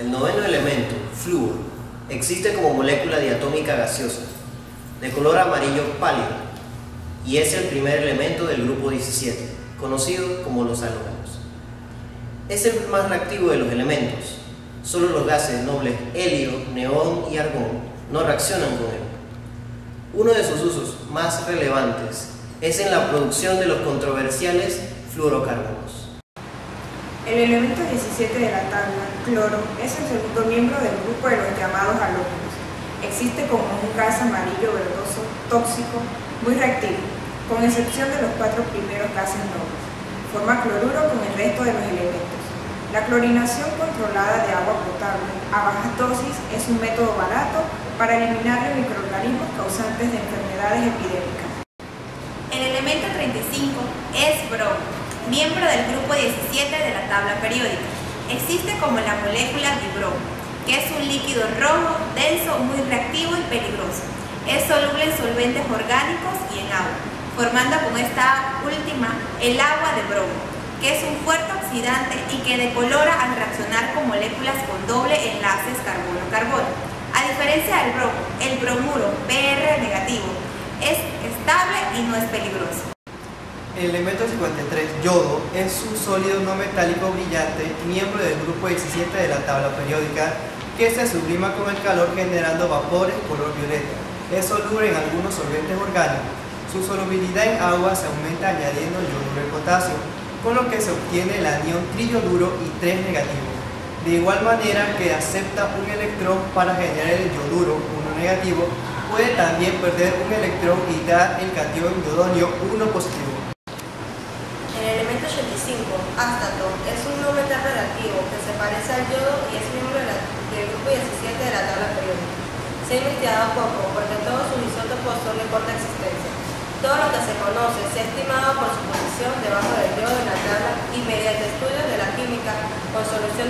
El noveno elemento, flúor, existe como molécula diatómica gaseosa, de color amarillo pálido, y es el primer elemento del grupo 17, conocido como los halógenos. Es el más reactivo de los elementos. Solo los gases nobles helio, neón y argón no reaccionan con él. Uno de sus usos más relevantes es en la producción de los controversiales fluorocarbonos. El elemento 17 de la tabla, cloro, es el segundo miembro del grupo de los llamados halógenos. Existe como un gas amarillo verdoso, tóxico, muy reactivo, con excepción de los cuatro primeros gases nobles. Forma cloruro con el resto de los elementos. La clorinación controlada de agua potable a bajas dosis es un método barato para eliminar los microorganismos causantes de enfermedades epidémicas. El elemento 35 es bromo miembro del grupo 17 de la tabla periódica. Existe como la molécula dibromo, que es un líquido rojo, denso, muy reactivo y peligroso. Es soluble en solventes orgánicos y en agua, formando con esta última el agua de bromo, que es un fuerte oxidante y que decolora al reaccionar con moléculas con doble enlaces carbono-carbono. A diferencia del bromo, el bromuro PR negativo es estable y no es peligroso. El elemento 53, yodo, es un sólido no metálico brillante, miembro del grupo 17 de la tabla periódica, que se sublima con el calor generando vapores color violeta. Es soluble en algunos solventes orgánicos. Su solubilidad en agua se aumenta añadiendo yoduro de potasio, con lo que se obtiene el anión triyoduro y 3 negativo. De igual manera que acepta un electrón para generar el yoduro 1 negativo, puede también perder un electrón y dar el catión yodonio 1 positivo. Es un no metal relativo que se parece al yodo y es miembro del grupo 17 de la tabla periódica. Se ha investigado poco porque todos sus isótopos son de corta existencia. Todo lo que se conoce se ha estimado por su posición debajo del yodo en la tabla y mediante estudios de la química con solución